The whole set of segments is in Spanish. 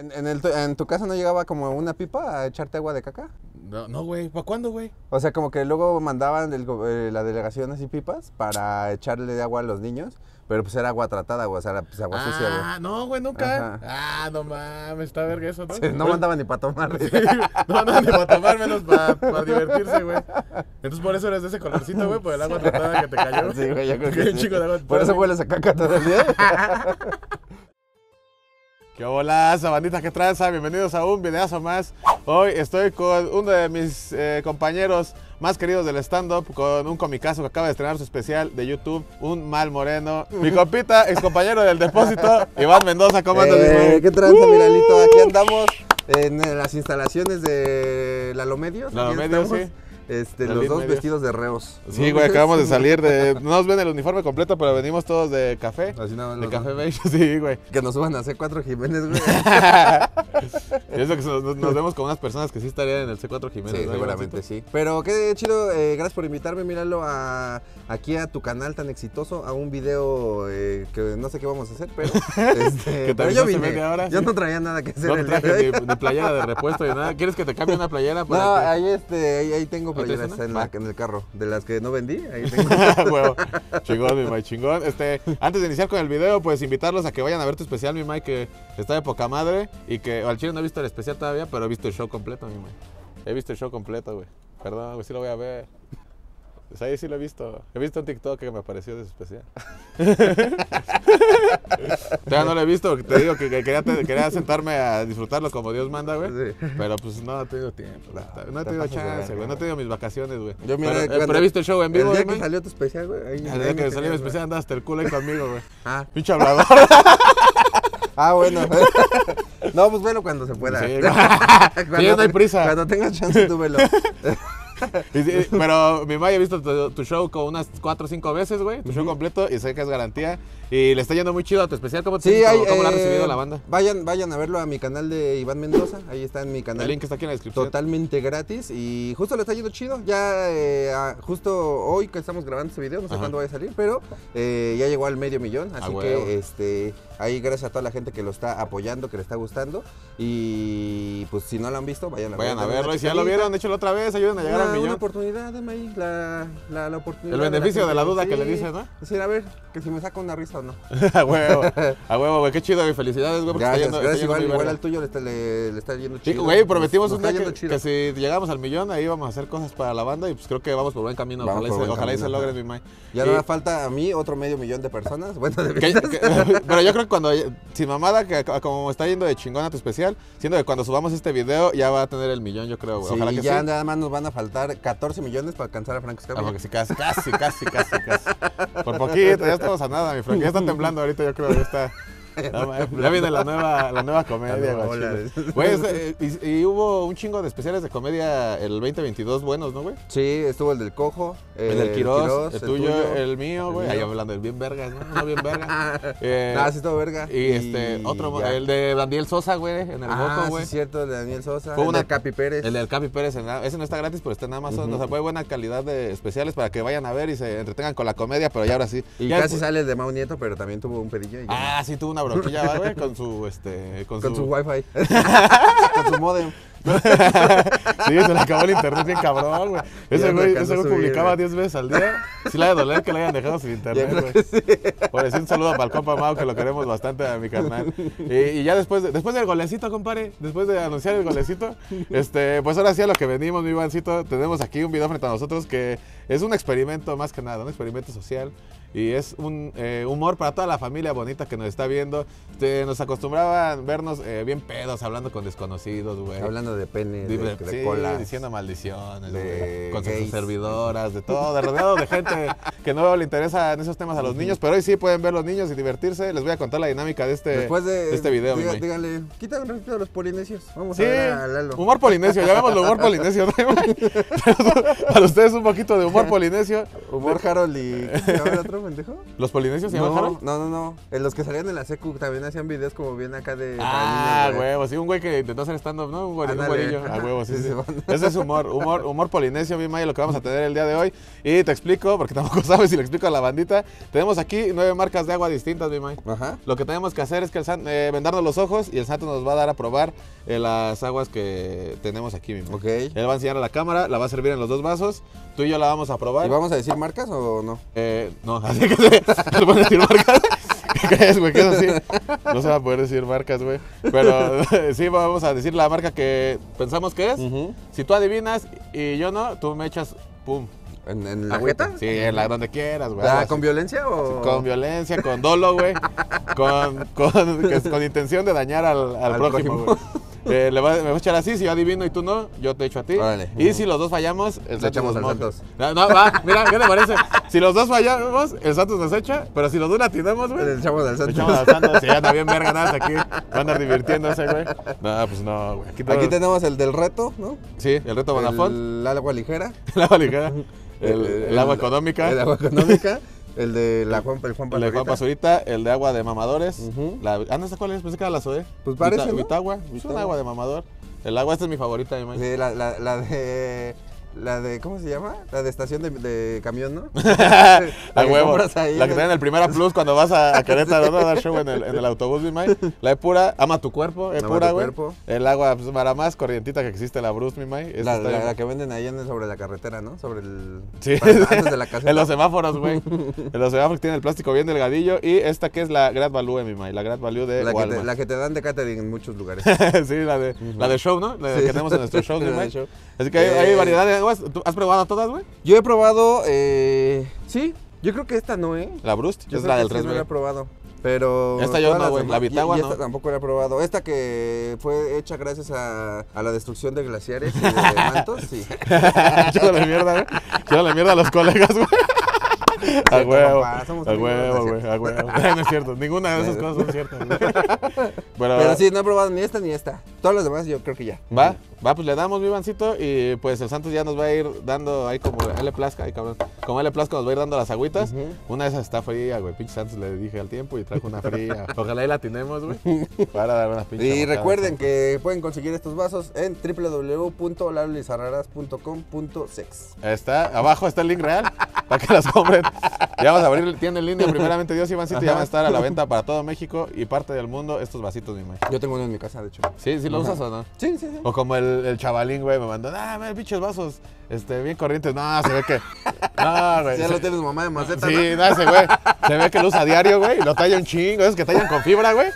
¿En, en, el tu- en tu casa no llegaba como una pipa a echarte agua de caca? No, no, güey. ¿Para cuándo, güey? O sea, como que luego mandaban el eh, la delegación así pipas para echarle de agua a los niños, pero pues era agua tratada, güey, o sea, era pues, agua sucia, güey. Ah, no, güey, nunca. Ajá. Ah, no mames, está verga eso, ¿no? Sí, no mandaban ni para tomar. Sí, no, no, ni para tomar, menos para divertirse, güey. Entonces por eso eres de ese colorcito, güey, por el agua tratada que te cayó. Sí, güey, yo creo Que que un chico de agua Por eso hueles a caca todo el día. ¿Qué bolaza, bandita que tranza? Bienvenidos a un videazo más. Hoy estoy con uno de mis eh, compañeros más queridos del stand-up, con un comicazo que acaba de estrenar su especial de YouTube, Un Mal Moreno. Mi compita, ex compañero del depósito, Iván Mendoza, ¿cómo andas, Eh? ¿Qué tranza, Miralito? Aquí andamos en eh, las instalaciones de Lalo Medios. Lalo aquí Medios, estamos, sí. Este, los dos vestidos de reos. Sí, güey, acabamos de salir de... No nos ven el uniforme completo, pero venimos todos de café. Así nada más De café beige, sí, güey. Que nos suban a C4 Jiménez, güey. Y eso que nos, nos vemos con unas personas que sí estarían en el C4 Jiménez. Sí, ¿no, seguramente sí. Pero qué chido, eh, gracias por invitarme, míralo, a, aquí a tu canal tan exitoso, a un video eh, que no sé qué vamos a hacer, pero, este, Que pero yo avisaste vine. media hora, yo sí. no traía nada que hacer No el día de traje hoy. Ni playera de repuesto ni nada. ¿Quieres que te cambie una playera? para No, que- ahí, este, ahí, ahí tengo ¿Ahí traes playeras en, la- Va. en el carro, de las que no vendí, ahí tengo. Huevo. Chingón, mi Mike, chingón. Este, antes de iniciar con el video, pues invitarlos a que vayan a ver tu especial, mi Mike, que está de poca madre. Y que al chile no he visto el especial todavía, pero he visto el show completo, mi Mike. He visto el show completo, güey. Perdón, güey, sí lo voy a ver. Pues ahí sí lo he visto. He visto un TikTok que me apareció de ese especial. Todavía no lo he visto porque te digo que, que quería, te- quería sentarme a disfrutarlo como Dios manda, güey. Sí. Pero pues no he tenido tiempo. neta. No he te tenido chance, güey. No he tenido mis vacaciones, güey. Yo mira, pero, cuando- pero he visto el show en vivo, el día güey. que salió tu especial, güey. El día que salió mi especial andas hasta el culo ahí conmigo, güey. Ah, Pinche hablador. ah, bueno. no, pues velo cuando se pueda. Sí, Cuando Sí, no hay prisa. Cuando tengas chance, tú velo. Pero mi mamá ha visto tu, tu show como unas 4 o 5 veces, güey. Tu show completo y sé que es garantía. Y le está yendo muy chido a tu especial. ¿Cómo, te Sí, cómo, hay, cómo lo ha eh, recibido la banda? Vayan, vayan a verlo a mi canal de Iván Mendoza. Ahí está en mi canal. El link está aquí en la descripción. Totalmente gratis y justo le está yendo chido. Ya eh, justo hoy que estamos grabando este video, no sé Ajá. cuándo vaya a salir, pero eh, ya llegó al medio millón. Así que este ahí gracias a toda la gente que lo está apoyando, que le está gustando. Y pues si no lo han visto, vayan a Vayan a verlo. una Y si ya lo vieron, échalo otra vez. Ayuden a llegar Una, al una millón. oportunidad, dame ahí la, la, la oportunidad. El beneficio de la duda que le Sí. dice, ¿no? Decir, a ver, que si me saca una risa o no. a huevo. A huevo, güey. Qué chido, güey. Felicidades, güey. Gracias, yendo- gracias igual, igual al tuyo le está, le, le está yendo Sí, chido. güey, prometimos un día que, si llegamos al millón, ahí vamos a hacer cosas para la banda y pues creo que vamos por buen camino. Vamos Ojalá, y se, buen ojalá y se camino, logre, mi Mike. Ya Y- no me falta a mí otro medio millón de personas. Bueno, de Que- pero yo creo cuando, sin mamada, que como está yendo de chingón a tu especial, siento que cuando subamos este video ya va a tener el millón, yo creo, güey. Sí, Ojalá que ya sí. nada más nos van a faltar 14 millones para alcanzar a Franco Ah, Escamilla. porque sí, casi, casi, casi, casi, casi. Por poquito, ya estamos a nada, mi Frank. Ya está temblando ahorita, yo creo, ya está. No, ya viene la nueva, la nueva comedia, güey. eh, y, y hubo un chingo de especiales de comedia el 2022 buenos, ¿no, güey? Sí, estuvo el del Cojo. El eh, del Quirós, el, tuyo, tuyo. el mío, el güey. Ahí hablando del bien vergas, ¿no? No bien verga. Eh, Ah, sí, estuvo verga. y este, otro, ya. el de Daniel Sosa, güey, en el ah, Moco, güey. sí, cierto, el de Daniel Sosa. Fue el una- de Capi Pérez. El del Capi Pérez, en- ese no está gratis, pero está en Amazon. O sea, fue buena calidad de especiales para que vayan a ver y se entretengan con la comedia, pero ya ahora sí. Y Ya casi sale el de Mau Nieto, pero también tuvo un pedillo. y ya Ah, sí, tuvo una bronquilla, ¿va, güey, con su, este, con. Con su... su wifi. Con su modem. Sí, se le acabó el internet bien cabrón, güey. Ese güey, ese güey publicaba güey. 10 veces al día. Sí le ha de doler que le hayan dejado sin internet, güey. sí. Por decir un saludo para el compa Mau, que lo queremos bastante a mi carnal. Y, y ya después, de- después del golecito, compadre, después de anunciar el golecito, este, pues ahora sí a lo que venimos, mi Ivancito, tenemos aquí un video frente a nosotros que es un experimento más que nada, un experimento social. Y es un eh, humor para toda la familia bonita que nos está viendo. Este, nos acostumbraban vernos eh, bien pedos, hablando con desconocidos, güey. Hablando de pene, de, De, de sí, colas. diciendo maldiciones, de con sus gays. servidoras, de todo, de rodeado de gente que no le interesan esos temas a los niños, pero hoy sí pueden ver los niños y divertirse. Les voy a contar la dinámica de este, Después de, este video, diga- díganle, quita un ratito de los polinesios. Vamos Sí, a ver a Lalo. humor polinesio, llamémoslo humor polinesio. Para ustedes un poquito de humor polinesio. Humor Harold y. ¿Qué se llama el otro? pendejo? ¿Los polinesios se llaman No, Harold? no, no, no. En los que salían en la secu también hacían videos como bien acá de. Ah, huevo, sí, un güey que intentó hacer stand-up, ¿no? Un güey- un a huevo, sí. Ese es humor, humor, humor polinesio, mi Maya, lo que vamos a tener el día de hoy. Y te explico, porque tampoco sabes si le explico a la bandita. Tenemos aquí nueve marcas de agua distintas, mi Maya. Ajá. Lo que tenemos que hacer es que el san- eh, vendarnos los ojos y el santo nos va a dar a probar eh, las aguas que tenemos aquí, mi Maya. Ok. Él va a enseñar a la cámara, la va a servir en los dos vasos. Tú y yo la vamos a probar. ¿Y vamos a decir marcas o no? Eh, no, así que se, se pueden decir marcas. ¿Qué crees, güey? ¿Qué es así? No se va a poder decir marcas, güey. Pero sí, vamos a decir la marca que pensamos que es. Si tú adivinas y yo no, tú me echas, pum. ¿En, en la agüita. Sí, en la donde quieras, güey. Ah, así. ¿Con violencia o...? Con violencia, con dolo, güey. Con, con, intención de dañar al, al Al prójimo, güey. Eh, le va- me vas a echar así, si yo adivino y tú no, yo te echo a ti. Órale. Y si los dos fallamos, el Le Santos echamos nos al moja. Santos. No, no, va, mira, ¿qué te parece? Si los dos fallamos, el Santos nos echa, pero si los dos latinamos, güey, Le echamos al Santos. echamos al Santos. Sí, anda bien verga, nada, aquí va a andar divirtiéndose, güey. No, pues no, güey. Aquí, tenemos el del reto, ¿no? Sí, el reto Bonafont, El agua ligera. el agua ligera, el, el agua económica. El agua económica. El de la Juan, el Juan El de Juan Pazurita. Pazurita, el de agua de mamadores. Ujú. la, ah, no sé cuál es, pensé que era la SOE. Pues parece, Vita- ¿no? Vitagua, es un agua de mamador. El agua, esta es mi favorita, mi man. Sí, la, la, la de... La de, ¿cómo se llama? La de estación de, de camión, ¿no? La que huevo. ahí la que en te dan el Primera Plus cuando vas a, a Querétaro ¿no? a dar show en el, en el autobús, mi May. La de pura, ama tu cuerpo, es Ama pura, tu güey. cuerpo. El agua pues, para más corrientita que existe, la Bruce, mi May. La, que venden ahí en, sobre la carretera, ¿no? Sobre el... Sí, antes de la en los semáforos, güey. En los semáforos tiene el plástico bien delgadillo. Y esta que es la Grad Value, mi May. La Grad Value de la, que te, la que te dan de catering en muchos lugares. sí, la de, la de show, ¿no? La Sí. que tenemos en nuestro show, mi May. Así que hay, hay Eh, variedad de aguas. ¿Tú has probado todas, güey? Yo he probado, eh, sí, yo creo que esta no, ¿eh? La Brust, Yo es la del sí no la he 3B. probado. Pero. Esta yo no, güey, la Vitagua no. esta tampoco la he probado. Esta que fue hecha gracias a, a la destrucción de glaciares y de mantos, sí. Echándole mierda, güey. Echándole mierda a los colegas, güey. A huevo, a huevo, güey, a huevo. No es cierto, ninguna de esas cosas son ciertas. Pero, Pero sí, no he probado ni esta ni esta. Todas las demás yo creo que ya. va, va, pues le damos mi bancito y pues el Santos ya nos va a ir dando ahí como él le plazca, ay cabrón, como él le plazca nos va a ir dando las agüitas. Una de esas está fría, güey, pinche Santos le dije al tiempo y trajo una fría. Ojalá ahí la tenemos, güey, para dar unas pinches Y recuerden que pueden conseguir estos vasos en www.lalolizarraras.com.sex. Está, abajo está el link real para que las compren. Ya vamos a abrir tienda en línea, primeramente Dios, Ivancito, ya van a estar a la venta para todo México y parte del mundo estos vasitos, mi man. Yo tengo uno en mi casa, de hecho. ¿Sí? ¿Sí lo Ajá. usas o no? Sí, sí, sí. O como el, el chavalín, güey, me mandó, ah, ver, pinches vasos, este, bien corrientes. No, se ve que, no, güey. Ya se- lo tienes mamá de maceta. Sí, ¿no? no, ese güey, se ve que lo usa diario, güey, y lo talla un chingo, esos que tallan con fibra, güey.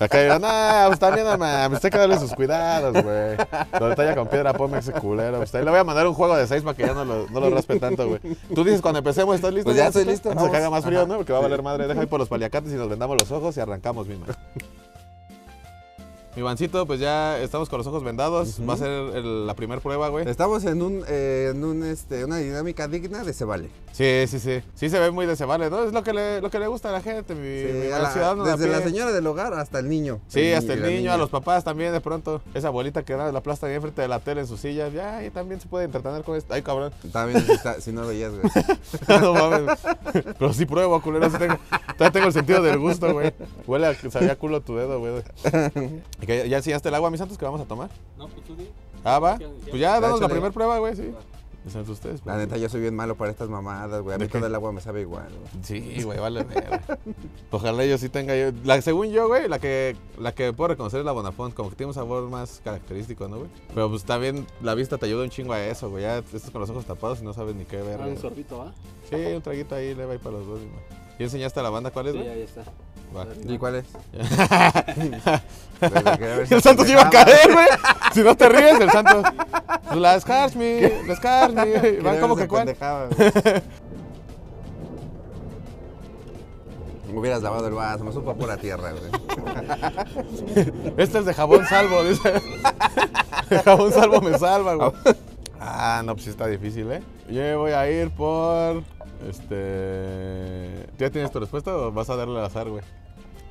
Acá digo, no, pues también, no mames, usted que darle sus cuidados, güey. Lo talla con piedra, ponme ese culero. Usted le voy a mandar un juego de seis para que ya no lo, no lo raspe tanto, güey. Tú dices, cuando empecemos, ¿estás listo? Pues ya estoy listo, que vamos. haga más frío, Ajá. ¿no? Porque va a valer madre. Deja ahí por los paliacates y nos vendamos los ojos y arrancamos, mi man. Ivancito, pues ya estamos con los ojos vendados. Va a ser el- la primera prueba, güey. Estamos en un, eh, en un este, una dinámica digna de se vale. Sí, sí, sí. Sí se ve muy de se vale, ¿no? Es lo que le, lo que le gusta a la gente, mi, mi Sí, a la- ciudadano de desde la señora del hogar hasta el niño. Sí, hasta el niño, a los papás también de pronto. Esa abuelita que da la plasta ahí enfrente de la tele en sus sillas. Ya, ahí también se puede entretener con esto. Ay, cabrón. También si, está- si no veías, güey. no mames. Pero sí pruebo, culero. sí tengo, todavía tengo el sentido del gusto, güey. Huele a que sabía culo tu dedo, güey. ¿Y que ¿Ya enseñaste el agua, mis santos, que vamos a tomar? No, pues tú di. Ah, va. Pues ya, danos la primera prueba, güey, sí. Mis santos ustedes. La pues. neta, yo soy bien malo para estas mamadas, güey. A ¿De mí todo el agua me sabe igual, güey. Sí, güey, vale. Ojalá yo sí tenga yo. La, según yo, güey, la que, la que puedo reconocer es la Bonafont, como que tiene un sabor más característico, ¿no, güey? Pero pues también la vista te ayuda un chingo a eso, güey. Ya estás con los ojos tapados y no sabes ni qué ver. Ah, un sorbito, ¿va? Sí, un traguito ahí le va ahí para los dos, güey. ¿Y enseñaste a la banda cuál es, Sí, güey? ahí está. Va. ¿Y cuál es? el Santos iba a caer, güey. Si no te ríes, el Santos. Pues la Scars me, la Scars me. Van como que cuál. Me hubieras lavado el vaso, me supo a pura tierra, güey. Este es de jabón salvo, dice. De jabón salvo me salva, güey. Ah, no, pues sí está difícil, ¿eh? Yo voy a ir por. Este. ¿Tú ¿Ya tienes tu respuesta o vas a darle al azar, güey?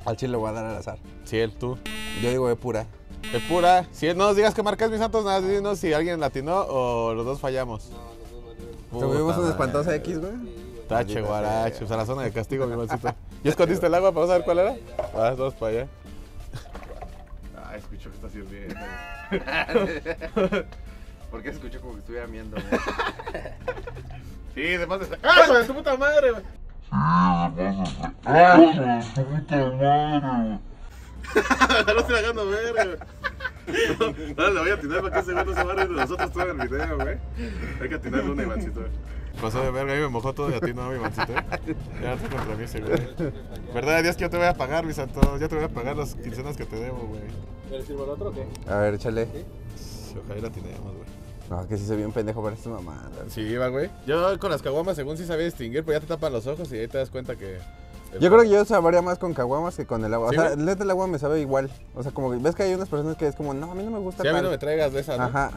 Al chile le voy a dar al azar. Sí, él, tú. Yo digo de pura. Es pura. Si no nos digas que marcas mis santos, nada, dinos si alguien latinó o los dos fallamos. No, no, no, no. Tuvimos una espantosa X, güey. Sí, güey. Tache, guarache. O sea, la zona de castigo, mi Ivancito. ¿Ya escondiste el agua? ¿Vamos a ver cuál era? Ah, vamos para allá. Ay, escucho que está sirviendo. ¿Por qué escuché como que estuviera miendo? Sí, además de... ¡Ah, hijo de tu puta madre, güey! No estoy hagando verga, güey. No, no, le voy a atinar para que ese güey no se va a reír de nosotros todo el video, güey. Hay que atinarle una, Ivancito. Pasó de verga, a mí me mojó todo y a ti no, mi Ivancito. Ya no contra mí ese güey. Verdad, Dios que yo te voy a pagar, mi santo. Ya te voy a pagar las quincenas que te debo, güey. ¿Quieres sirvo el otro o qué? A ver, échale. Ojalá la atinemos, güey. No, que sí se bien pendejo para esta mamada. Sí, iba, güey. Yo con las caguamas, según sí sabía distinguir, pero ya te tapan los ojos y ahí te das cuenta que. Yo creo que yo sabría más con caguamas que con el agua. O ¿Sí, sea, el agua me sabe igual. O sea, como que ves que hay unas personas que es como, no, a mí no me gusta Sí, a mí tal". no me traigas de esa, ¿no? Ajá.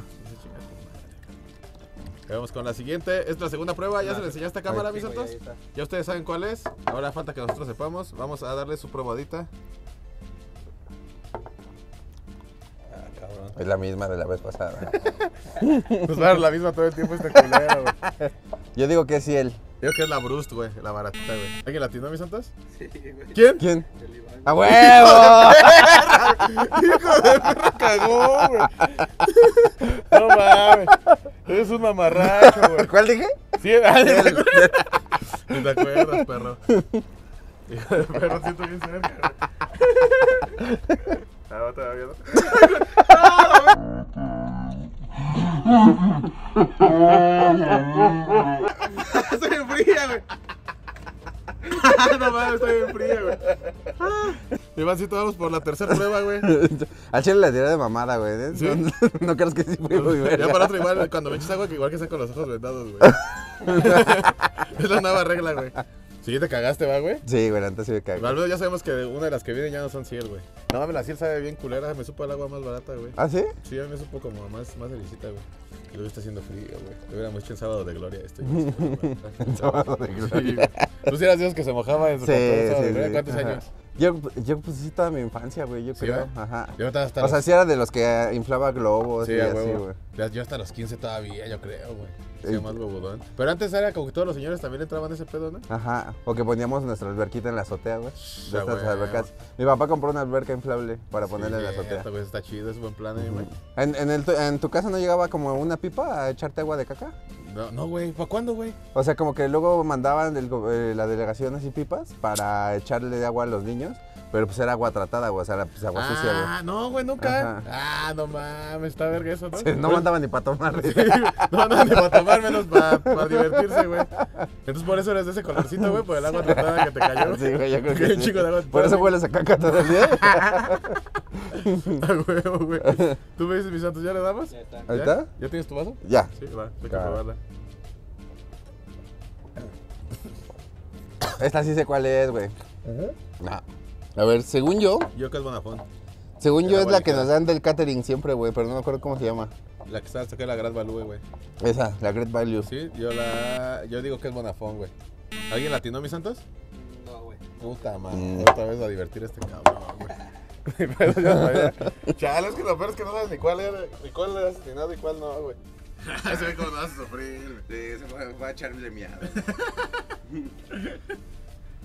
Vamos con la siguiente. Es la segunda prueba. ¿Ya se le enseñaste a cámara, mis santos? Ya ustedes saben cuál es. Ahora falta que nosotros sepamos. Vamos a darle su probadita. Es la misma de la vez pasada. A dar la misma todo el tiempo este culero, güey. Yo digo que sí él. Digo que es la Brust, güey. La baratita, güey. ¿Alguien latinó, mis santos? Sí, güey. ¿Quién? ¿Quién? El Iván. ¡A huevo! Hijo de perra cagó, güey. No mames. Eres un mamarracho, güey. ¿Cuál dije? Sí, Ni te acuerdas, perro. Hijo de perro, siento bien cerca, güey. Ah, otra vez, ¿no? Estoy en fría, güey. No mames, estoy en fría, güey. Ivancito, vamos por la tercera prueba, güey. Al chile le tiré de mamada, güey. ¿eh? ¿Sí? No, no creas que sí fui muy verga. Ya para otro igual, cuando me eches agua, que igual que sea con los ojos vendados, güey. es la nueva regla, güey. Sí, te cagaste, va, güey. Sí, güey, antes sí me cagué. Al menos ya sabemos que una de las que vienen ya no son ciel, güey. No mames, la ciel sabe bien culera, me supo el agua más barata, güey. ¿Ah, sí? Sí, a mí me supo como más, más delicita, güey. Y luego está haciendo frío, güey. Le hubiéramos hecho en sábado de gloria esto. En Sábado de gloria. Tú sí eras de esos que se mojaba en su Sí, sí, de gloria. sí. ¿Cuántos Ajá. años? Yo, yo pues sí toda mi infancia, güey, yo ¿Sí, creo. Ajá. Yo hasta, hasta O sea, los... sí era de los que inflaba globos Sí, y así, güey. Ya- Yo hasta los 15 todavía, yo creo, güey. Sí, Ey. más huevudón. Pero antes era como que todos los señores también entraban en ese pedo, ¿no? Ajá. O que poníamos nuestra alberquita en la azotea, güey. De estas albercas. Mi papá compró una alberca inflable para ponerla en la Sí, azotea. güey, está chido, es buen plan, eh, güey. ¿En, en, el tu- ¿En tu casa no llegaba como una pipa a echarte agua de caca? No, no, güey, ¿para cuándo, güey? O sea, como que luego mandaban go- eh, la delegación así pipas para echarle de agua a los niños, pero pues era agua tratada, güey, o sea, era pues, agua sucia, güey. Ah, no, güey, nunca. Ajá. Ah, no mames, está verga eso, ¿no? Sí, no Güey, mandaban ni para tomar. No, no, ni para tomar, menos para divertirse, güey. Entonces por eso eres de ese colorcito, güey, por el agua tratada que te cayó. Sí, güey, yo creo Que que un sí. chico de agua Por eso hueles a caca todo el día. A huevo, güey. ¿Tú me dices, mis santos, ya le damos? Ya está. ¿Ahí ¿Ya? está? ¿Ya tienes tu vaso? Ya. Sí, va, hay que probarla. Esta sí sé cuál es, güey. No. A ver, según yo, Yo que es Bonafont. según yo es la que nos dan del catering siempre, güey, pero no me acuerdo cómo se llama. La que está hasta que la Gran Value, güey. Esa, la Great Value. Sí, yo la. Yo digo que es Bonafont, güey. ¿Alguien latino, mis santos? No, güey. Puta madre, Mm. otra vez a divertir a este cabrón, güey. Chale, es que lo peor es que no sabes ni cuál era, ni cuál le has atinado y cuál no, güey. Se ve cómo no vas a sufrir, güey. Sí, se va, a echarle miedo.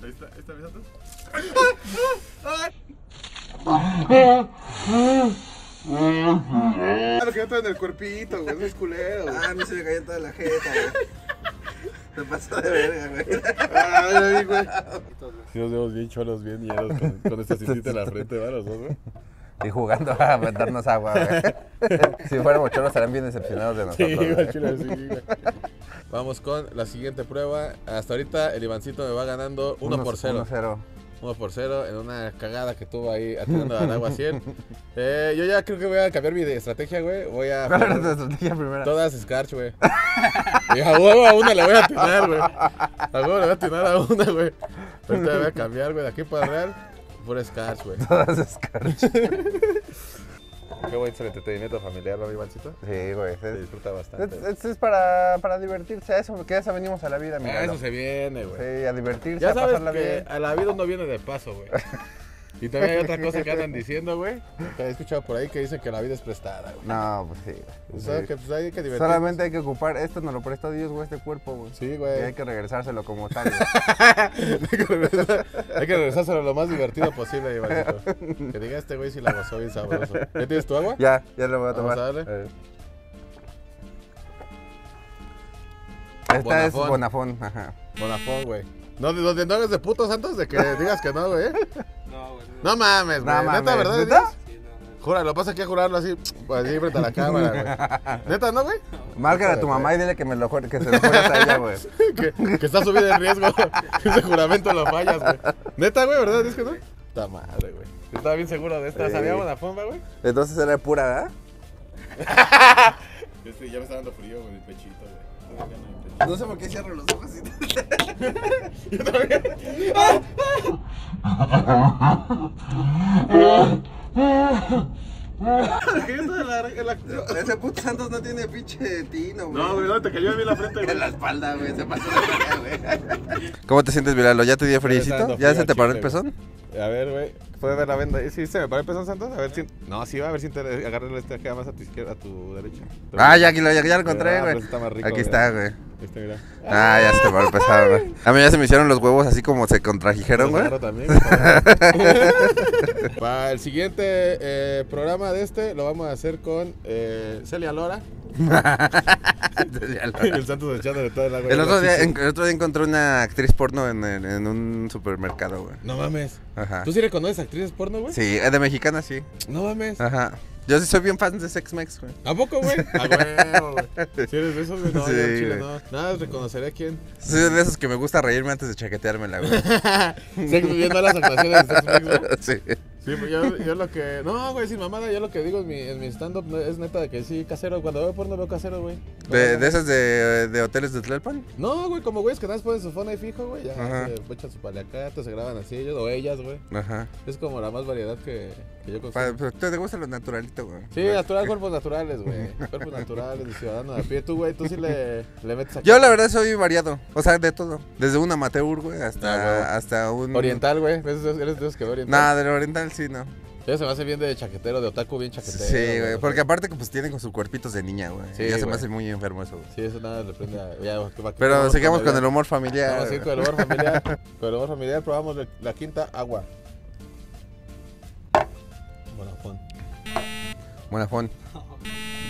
Ahí está, ahí está mi santo. Ah, lo que ya trae en el cuerpito, güey, es culero, güey. Ah, a mí se me cayó toda la jeta, güey. Te pasó de verga, güey. Güey. Sí, nos vemos bien cholos, bien hieros con, con esta cintita en la frente, ¿verdad? Los dos, güey. Y jugando a darnos agua, güey. Si fuéramos choros, estarían bien decepcionados de nosotros. Sí, güey. güey, chile, sí, güey. Vamos con la siguiente prueba. Hasta ahorita el Ivancito me va ganando 1 por Unos- 0. 1-0. 1 por 0 en una cagada que tuvo ahí atinando al agua 100. Eh, yo ya creo que voy a cambiar mi estrategia, güey. Voy a. ¿Cuál era tu estrategia primera? Todas Scarch, güey. Y a huevo a una le voy a atinar, güey. A huevo le voy a atinar a una, güey. Ahorita voy a cambiar, güey, de aquí para real. Pura Scarch, güey. Todas escarchas. Qué buen el entretenimiento familiar, ¿no, Ivancito? Sí, güey. Se disfruta bastante. es- es para, para divertirse, a eso, que a eso venimos a la vida, mira. eso se viene, güey. Sí, a divertirse, Ya a sabes pasarla que bien. a la vida uno viene de paso, güey. Y también hay otra cosa que andan diciendo, güey. Que he escuchado por ahí que dicen que la vida es prestada, güey. No, pues sí. O sea, que pues hay que divertirse. Solamente hay que ocupar, esto nos lo prestó Dios, güey, este cuerpo, güey. Sí, Y hay güey. que regresárselo como tal, güey. hay, que regresar- hay que regresárselo lo más divertido posible, Ivancito. Que diga este güey si la gozó bien sabroso. ¿Ya tienes tu agua? Ya, ya lo voy a Vamos tomar. a darle. Esta es Bonafón. Bonafón, ajá. Bonafón, güey. No, de donde no hagas de puto santos de que digas que no, güey. No, güey. No mames, Neta, mames, ¿verdad? ¿neta? Jura, lo pasa que jurarlo así, pues, así frente a la cámara, güey. Neta, ¿no, güey? Márcale a tu mamá y dile que, me lo, jure- que se lo jure hasta ella, güey. que, que está su vida en riesgo. Ese juramento lo fallas, güey. Neta, güey, ¿verdad? ¿Dices que no? Está madre, güey. Yo Estaba bien seguro de esta. Sí. ¿Sabía Bonafón, güey? Entonces era pura, ¿verdad? Este, ya me está dando frío, güey, el pechito, güey. No sé por qué cierro los ojos y... Ese puto Santos no tiene pinche tino, güey. No, güey, no, te cayó a mí la frente, En la espalda, güey, se pasó verga, güey. ¿Cómo te sientes, Vilalo? ¿Ya te dio friecito? ¿Ya se te paró el pezón? A ver, güey. ¿Puedes ver la venda? ¿Sí se me paró el pezón, Santos? A ver si... No, sí, va a ver si te agarrarle este acá más a tu izquierda, a tu derecha. Ah, ya, aquí lo, ya, ya lo encontré, Ah, güey. pues está más rico, Aquí güey. está, güey. Este, mira. Ah, ya se pesado, güey. A mí ya se me hicieron los huevos así como se contrajijeron, güey. También. Para el siguiente eh, programa de este lo vamos a hacer con eh, Celia Lora. el Santos echándole todo el agua. El otro, día, en- el otro día encontré una actriz porno en, el- en un supermercado, güey. No mames. Ajá. ¿Tú sí reconoces actrices porno, güey? Sí, es de mexicana, sí. No mames. Ajá. Yo sí soy bien fan de Sex Mex, güey. ¿A poco, güey? A huevo, güey. Si eres de esos, güey. No, Sí, Chile güey. no. Nada, reconoceré a quién. Soy de esos que me gusta reírme antes de chaqueteármela, güey. Sé que viendo las actuaciones de Sex Mix, güey. Sí. Sí, pues yo, yo lo que. No, güey, sin mamada, yo lo que digo en mi, en mi stand-up es neta de que sí, casero. Cuando veo porno veo casero, güey. De, de esas de, de hoteles de Tlalpan. No, güey, como güeyes que nada más ponen su phone ahí fijo, güey. Ya se echan su paliacata, se graban así ellos o ellas, güey. Ajá. Es como la más variedad que, que yo consumo. pero te gusta lo naturalito, güey. Sí, natural, cuerpos naturales, güey. Cuerpos naturales, de ciudadano de a pie. Tú, güey, tú sí le, le metes aquí. Yo la verdad soy variado, o sea, de todo. Desde un amateur, güey, hasta, Ah, hasta un... Oriental, güey. Eres de esos que ve oriental. Nada, del oriental sí, no. Ya se me hace bien de chaquetero, de otaku, bien chaquetero. Sí, güey, porque aparte que pues tienen con sus cuerpitos de niña, güey. Sí, ya se me hace muy enfermo eso, güey. Sí, eso nada le prende a. Ya, ¿qué va- qué Pero sigamos con el humor familiar. Vamos a ir con el humor familiar. con el humor familiar probamos la- la quinta agua. Bueno, pon. Buenafón.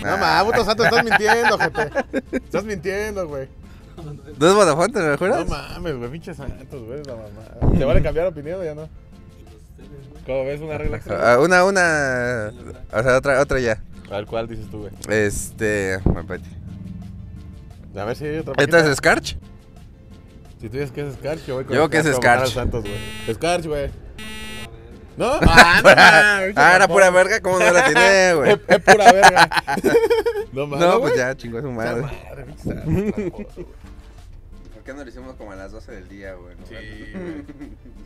No Ah. mames, puto santo, estás mintiendo, gente. Estás mintiendo, güey. ¿No es Vodafone, te lo No juras? mames, güey, pinches santos, güey, la mamá. ¿Te vale cambiar opinión o ya no? ¿Cómo ves una regla extra? Ah, una, una... O sea, otra, otra ya. A ver, ¿cuál dices tú, güey? Este... A ver si hay otra ¿Esta es Scarch? Si tú dices que es Scarch, yo voy con Yo que es Scarch Santos, güey. Scarch, güey. ¿No? Ah, no Ah, era pura verga, ¿cómo no la tiene, güey? Es, es pura verga. no mames. No, pues ya, chingó su madre. madre, qué no lo hicimos como a las 12 del día, güey? Sí, güey.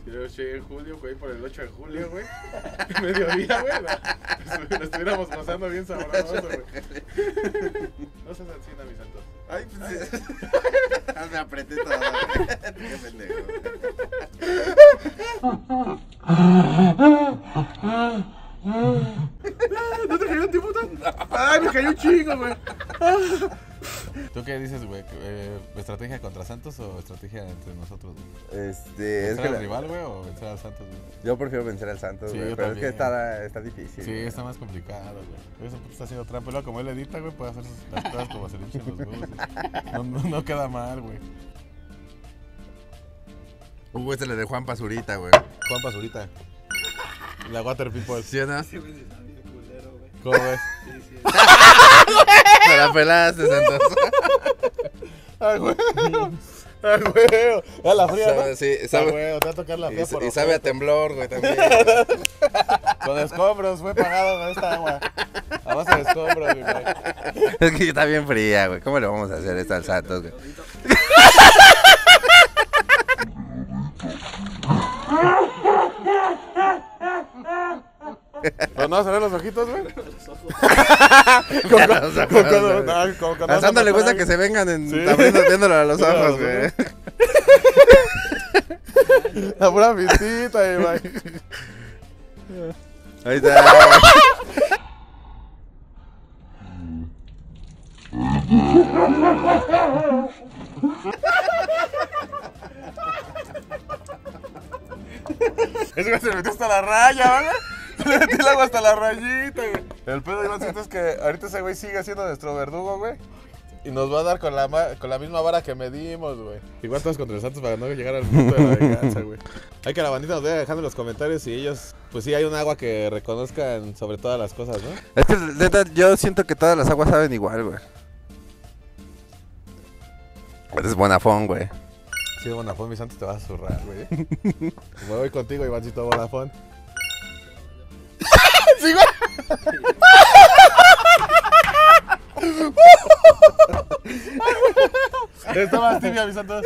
Yo llegué en julio, güey, por el 8 de julio, güey. Mediodía, güey. Lo, lo estuviéramos pasando bien sabroso, güey. No seas encina, mi santo. Ay, pues sí. Me apreté todo. güey. Qué pendejo. ¿No te cayó un tipo ¡Ay, me cayó un chingo, güey! ¿Tú qué dices, güey? Eh, ¿Estrategia contra Santos o estrategia entre nosotros? güey? Este, es ¿Vencer que al la- rival, güey, o vencer al Santos, güey? yo prefiero vencer al Santos, Sí, güey. pero es que está, está difícil. Sí, güey. está más complicado, güey. Puto está haciendo trampa. Luego, como él edita, güey, puede hacer sus- las cosas como se le hinchen los huevos. No, no, no queda mal, güey. Uh, este le de Juan Pazurita, güey. Juan Pazurita. La Water People. ¿Sí o no? Sí, güey, sí está bien culero, güey. ¿Cómo ves? Sí, sí. La pelaste, Santos. ¡Ay, güey! ¡Ay, güey! ¡A la fría, sí, ¡Ay, sabe- güey! Te va a tocar la fría por Y, y sabe a temblor, güey, también. Con escombros fue pagado con esta agua. A base de escombros, mi güey. es que está bien fría, güey. ¿Cómo le vamos a hacer esto al Santos, güey? ¿Pero no vas a ver los ojitos, güey? Con- güey. ah, con- A Santos le gusta que se vengan en Sí. viéndolo a los ojos, güey. La pura mi güey. Ahí está. Ese güey se metió hasta la raya, ¿vale? Le metí el agua hasta la rayita, güey. El pedo, Ivancito, es que ahorita ese güey sigue siendo nuestro verdugo, güey. Y nos va a dar con la, ma- con la misma vara que medimos, güey. Igual todos contra el Santos para no llegar al punto de la venganza, güey. Hay que la bandita nos vaya dejando en los comentarios si ellos, pues sí, hay un agua que reconozcan sobre todas las cosas, ¿no? Es que neta, yo siento que todas las aguas saben igual, güey. Eres Bonafón, güey. Sí, Bonafón, mi Santos te vas a zurrar, güey. Me voy contigo, Ivancito Bonafón. ¡Sí, güey! Está más tibia, mi Santos.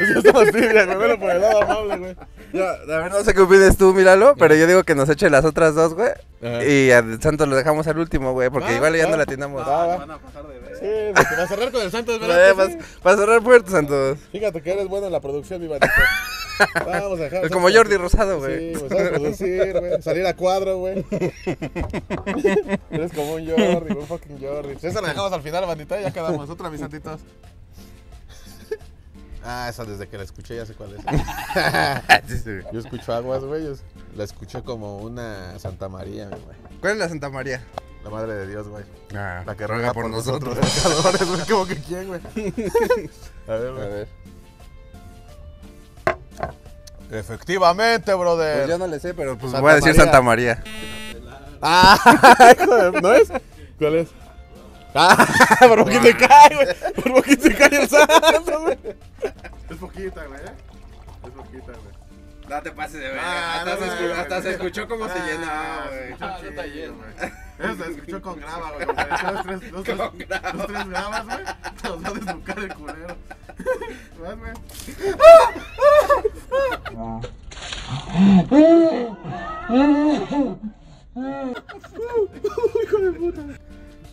Está más tibia, me velo por el lado amable, güey. Yo, a ver, no sé qué opinas tú, míralo, pero yo digo que nos eche las otras dos, güey. Ajá. Y a Santos lo dejamos al último, güey, porque Ah, igual ya ah. no la atinamos. Ah, va. Van a pasar de ver. Sí, porque va a cerrar con el Santos, ¿verdad? Para cerrar fuerte, Santos. Fíjate que eres bueno en la producción, mi Ivancito. Vamos a dejar. Es como Jordi Rosado, güey. Sí, pues sabes producir, güey. Salir a cuadro, güey. Eres como un Jordi, un fucking Jordi. Esa la dejamos al final, bandita, y ya quedamos. Otra, mis santitos. Ah, esa desde que la escuché ya sé cuál es. Yo escucho aguas, güey. yo La escuché como una Santa María, güey. ¿Cuál es la Santa María? La madre de Dios, güey. Ah, La que ruega por nosotros, pecadores, güey. Como que quién, güey. A ver, A güey. ver. Efectivamente, brother. Pues yo no le sé, pero pues Santa voy a decir María. Santa María. Ah, ¿no es? ¿Cuál es? Ah, por poquito se cae, güey. Por poquito se cae el santo, güey. Es poquita, güey. ¿eh? Es poquita, güey. No te pases de Ah, hasta, no, se no, escu- no, hasta no. se escuchó cómo se Ah, llenaba, se güey. escuchó Ah, no está lleno. güey. Eso se escuchó con grava, güey. Los tres, los tres, Con grava. los tres gravas, güey. Nos va a desnucar el culero. ¿Vas, güey?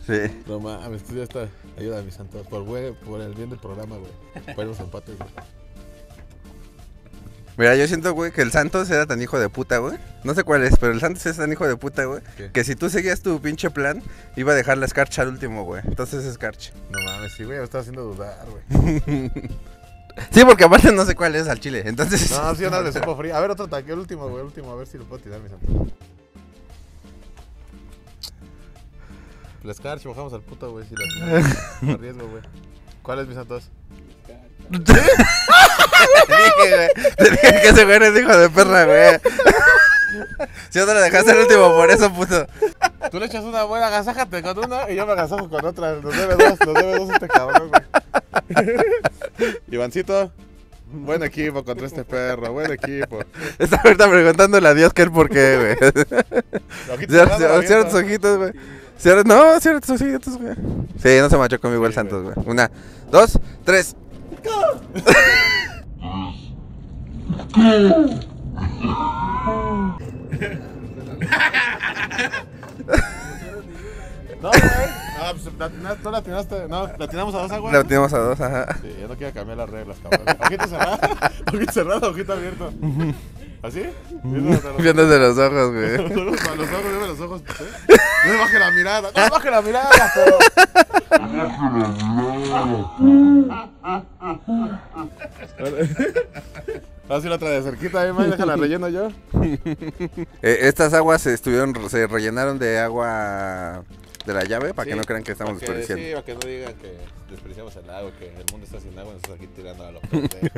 Sí. No mames, tú ya está. Ayuda a mis santos. Por, güey, por el bien del programa, güey. Para los empates, güey. Mira, yo siento, güey, que el Santos era tan hijo de puta, güey. No sé cuál es, pero el Santos es tan hijo de puta, güey. ¿Qué? Que si tú seguías tu pinche plan, iba a dejar la escarcha al último, güey. Entonces es escarcha. No mames, sí, güey. Me estaba haciendo dudar, güey. Sí, porque aparte no sé cuál es al chile. Entonces. No, sí, una le supo fría. A ver, otro ataque, el último, güey, el último, a ver si lo puedo tirar, mi santo. La Scarch, bajamos al puto, güey, si la tiramos. Riesgo, güey. ¿Cuál es, mis santos? Te dije, güey. Te dije que ese güey es hijo de perra, güey. Si no te lo dejaste el último, por eso, puto. Tú le echas una buena, agasájate con una y yo me agasajo con otra. Nos debe dos, nos debe dos este cabrón, güey. Ivancito, buen equipo contra este perro, buen equipo. Está ahorita preguntándole a Dios que el por qué, güey. Cierra, tus ojitos, güey. Cierra, no, cierra tus ojitos, güey. Sí, no se manchó conmigo el Santos, güey. Una, dos, tres. No, güey. No, pues la no la atinaste. No, la atinamos a dos aguas. La tenemos a dos, ajá. Sí, yo no quiero cambiar las reglas, cabrón. Ojito cerrado, ojito cerrado, ojito abierto. ¿Así? Viéndonos a los- ojos, güey. los ojos, a los ojos, ojos. ¿eh? No me baje la mirada, no me baje la mirada, pero. Vamos a ir otra de cerquita, eh, man, déjala relleno yo. Eh, estas aguas se estuvieron, se rellenaron de agua de la llave para que Sí, no crean que estamos para que- desperdiciando. Sí, para que no digan que desperdiciamos el agua, que el mundo está sin agua y nosotros aquí tirando a los pendejos.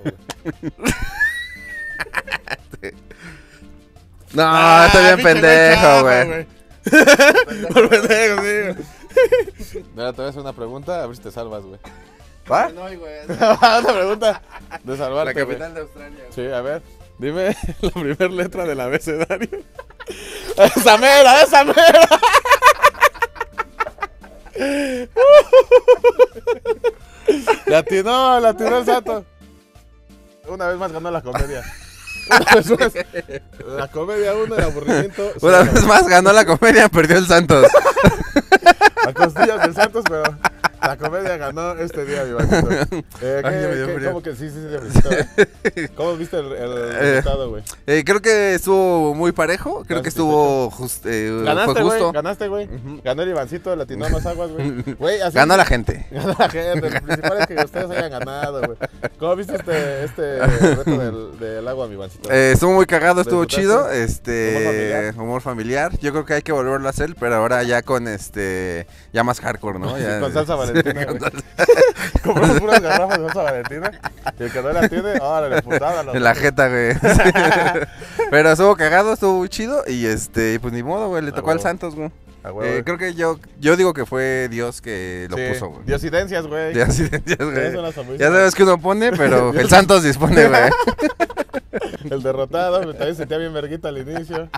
güey. No, Ah, está bien pendejo, güey. Por pendejo, sí. Mira, te voy a hacer una pregunta, a ver si te salvas, güey. ¿Va? No, güey. una pregunta de salvarte, La capital de Australia. güey. Sí, a ver, dime la primera letra del abecedario. ¡Esa mera, esa mera! Latinó, latinó el santo. Una vez más ganó la comedia. Una vez más. La comedia uno, el aburrimiento. Una vez más ganó la comedia, perdió el Santos. A costillas del Santos, pero La comedia ganó este día, mi Ivancito. Eh, ¿qué- Ay, ya me dio qué- frío. ¿Cómo que sí, sí, sí? ¿Cómo viste el, el Eh, resultado, güey? Eh, creo que estuvo muy parejo. Creo ¿Estás que estuvo just- eh, Ganaste, fue güey, justo. ganaste, güey. Ganó el Ivancito, latinó más aguas, güey. Ganó la gente. Ganó la gente. Lo principal es que ustedes hayan ganado, güey. ¿Cómo viste este, este reto del, del agua, mi Ivancito? Eh, estuvo muy cagado, estuvo chido. Este, ¿Humor familiar? humor familiar. Yo creo que hay que volverlo a hacer, pero ahora ya con este, ya más hardcore, ¿no? Ya- Con salsa valentina, güey. Compramos puras garrafas de salsa valentina. Y el que no la tiene, órale, putada. En la jeta, güey. Pero estuvo cagado, estuvo chido. Y este, pues ni modo, güey. Le tocó al. Santos, güey. Ah, güey, Eh, güey. creo que yo, yo digo que fue Dios que lo Sí, puso, güey. Diosidencias, güey. Ya, güey. Ya sabes que uno pone, pero el Santos dispone, güey. El derrotado, me también sentía bien verguita al inicio.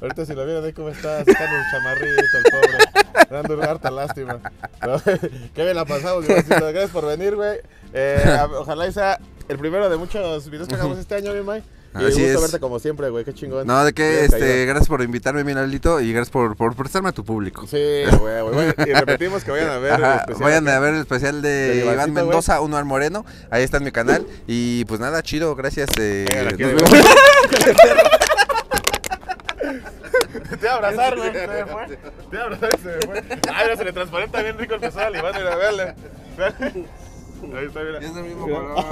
Ahorita si lo vieron ahí cómo está, sacando un chamarrito, el pobre. Dando harta lástima. No, Qué bien la pasamos. Gracias por venir, güey. Eh, ojalá y sea el primero de muchos videos que hagamos este año, mi May. Y Así gusto es. verte como siempre, güey. Qué chingón. No, de Bien este, caído. gracias por invitarme, mi Lalito, y gracias por, por prestarme a tu público. Sí, güey, güey. Y repetimos que vayan a ver el especial vayan a ver el especial de, De Iván Mendoza, Uno al Moreno. Ahí está en mi canal. Y pues nada, chido, gracias. eh, nos vemos. Te iba a abrazar, güey. Se me fue. Te iba a abrazar y se me fue. Ay, mira, se le transparenta bien rico el pesado al Iván. Mira, verle. Ahí está, mira. Es el mismo color.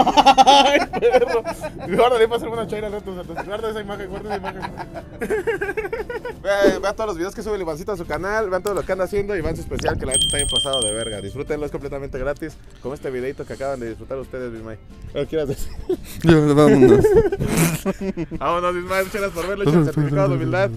Ay, perro. Guarda, le pasar una chaira al rato. Guarda esa imagen, guarda esa imagen. Vean, vean todos los videos que sube el Ivancito a su canal. Vean todo lo que anda haciendo. Iván su especial, que la gente está bien pasado de verga. Disfrútenlo, es completamente gratis. Como este videito que acaban de disfrutar ustedes, mi May. ¿Qué quieras decir? Ya, vámonos. Vámonos, Ismael. Muchas gracias por verlo. El certificado de humildad.